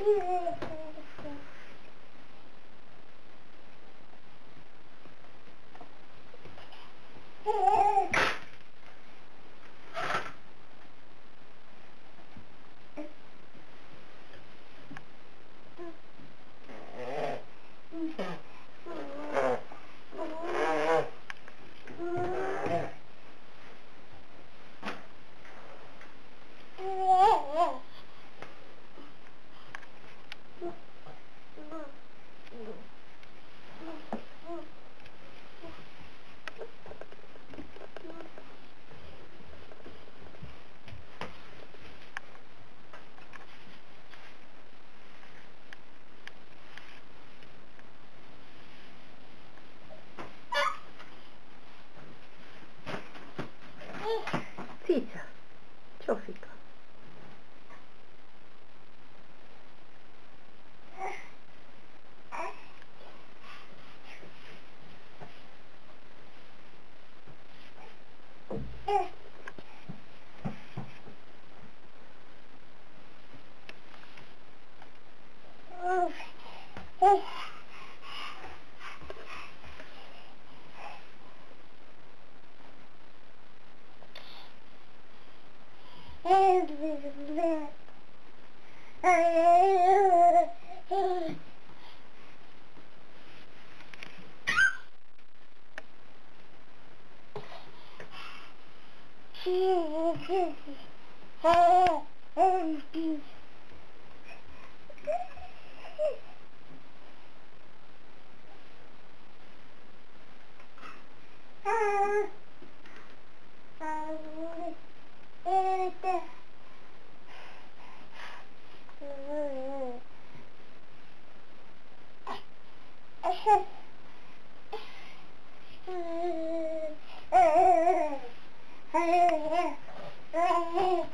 Yeah. fica. Tchau. Oh. Hey, hey, hey, hey, Oh.